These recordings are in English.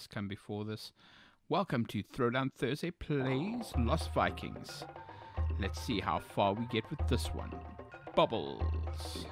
must come before this. Welcome to Throwdown Thursday Plays Lost Vikings. Let's see how far we get with this one. Bubbles.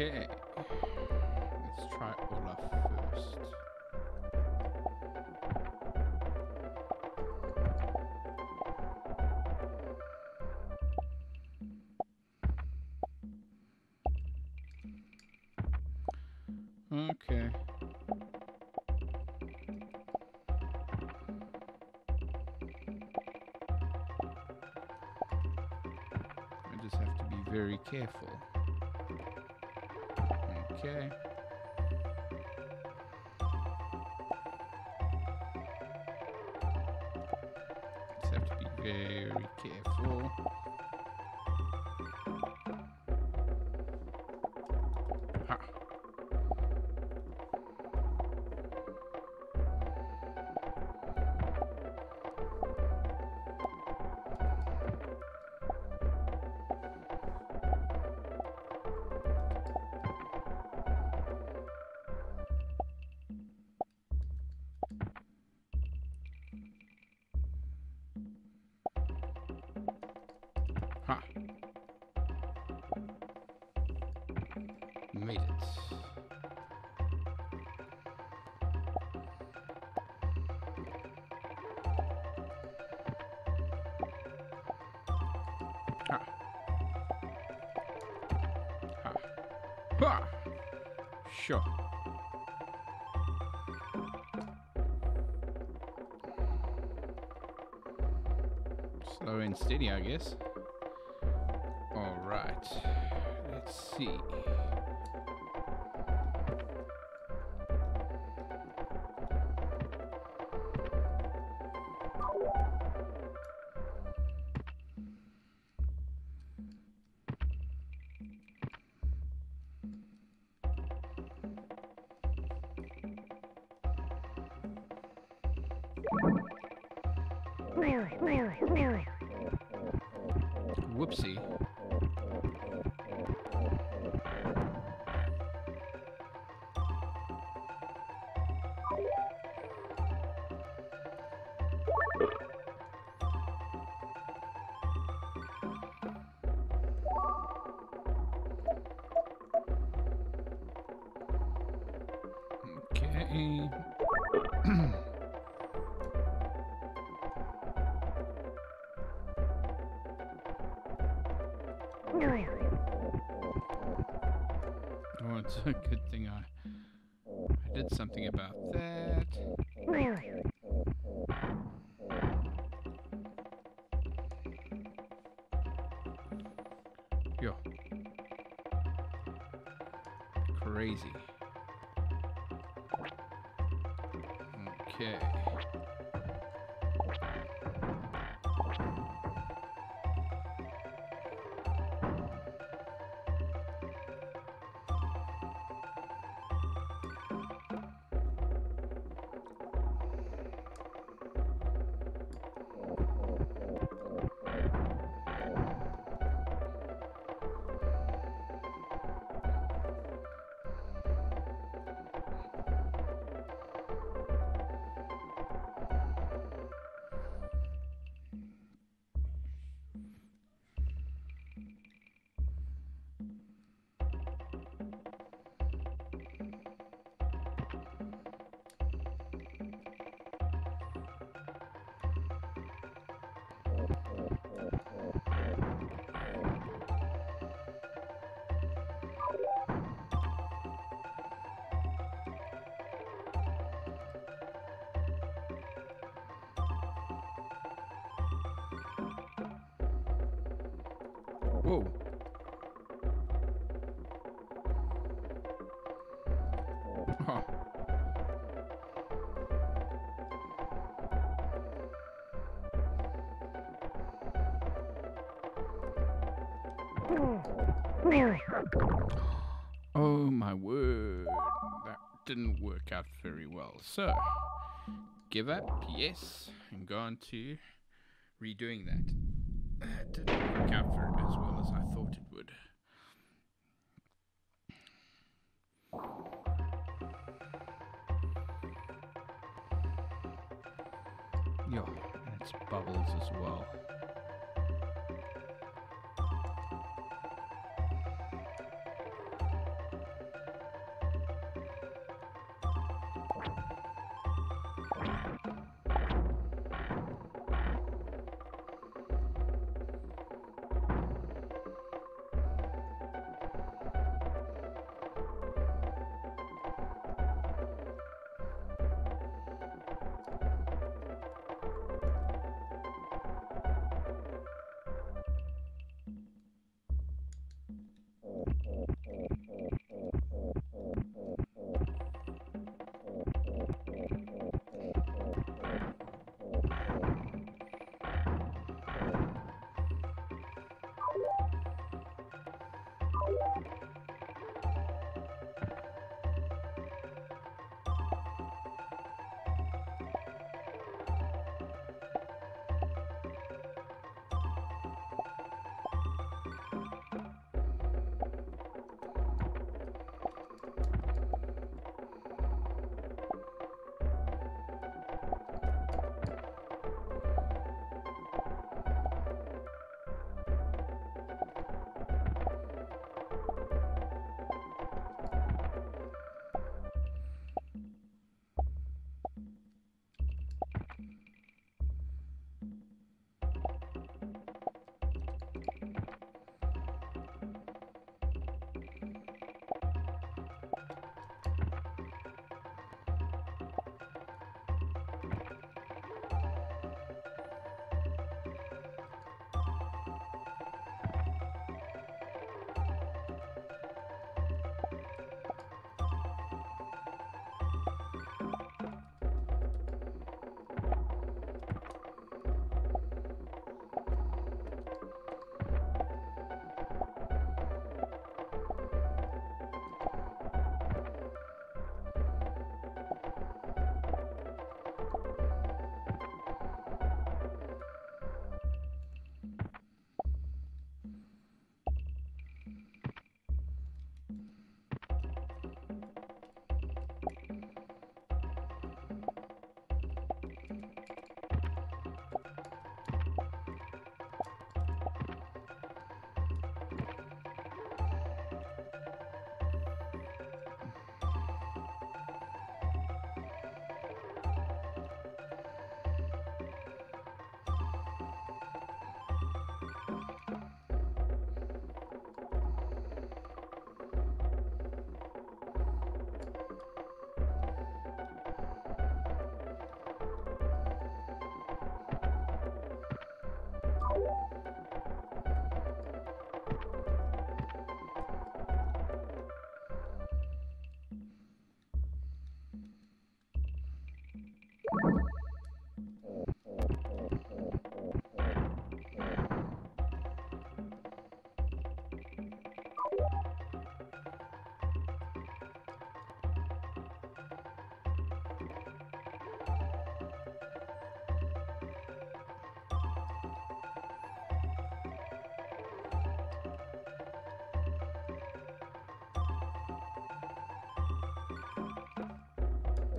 Okay. Let's try Olaf first. Okay. I just have to be very careful. Okay. Just have to be very careful. Made it. Sure. Slow and steady, I guess. All right. Let's see. Whoopsie. Okay. good thing I I did something about that. Yo. Crazy. Okay. Oh my word. That didn't work out very well. So, give up, yes, and go on to redoing. That bubbles as well.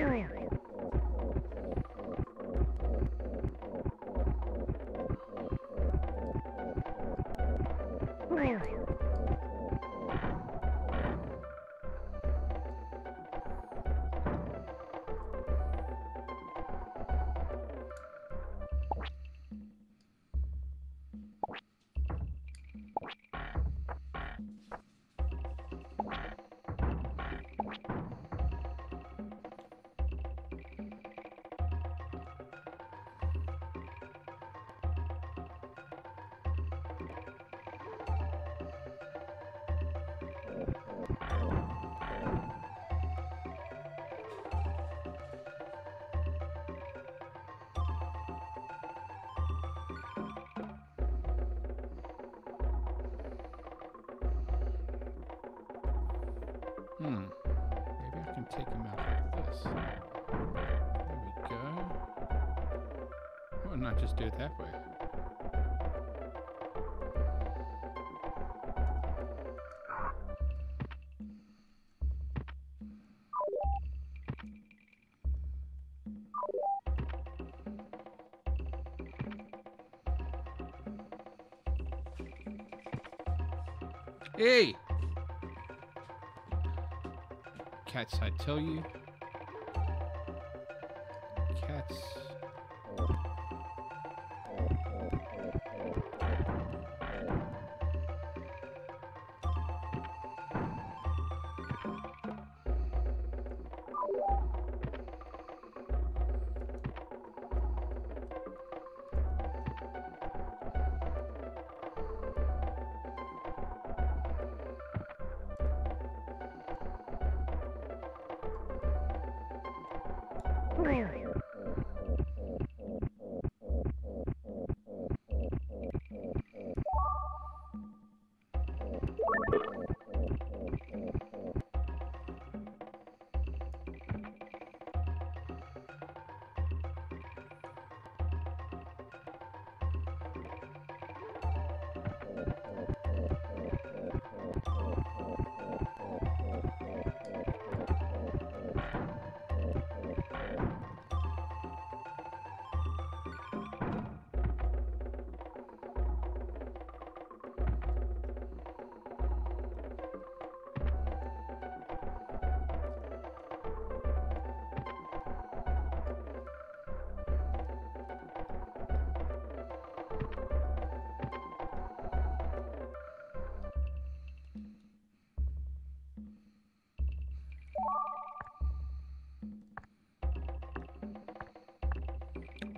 No, no, no. Just do it that way? Hey! Cats, I tell you. Really?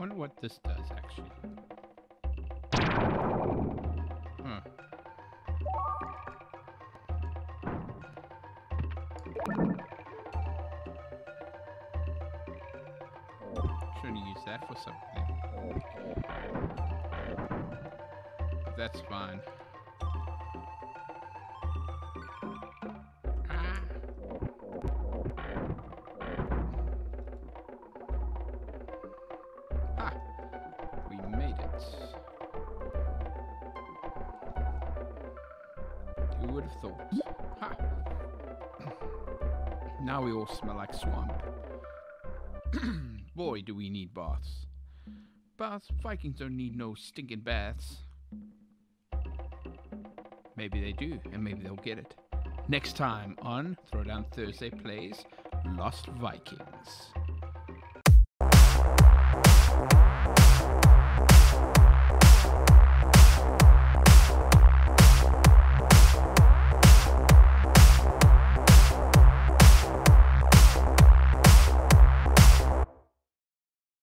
Wonder what this does actually. Hmm. Something. That's fine. Would have thought? Ha! now we all smell like swamp. Boy, do we need baths. Baths? Vikings don't need no stinking baths. Maybe they do, and maybe they'll get it. Next time on Throwdown Thursday Plays Lost Vikings.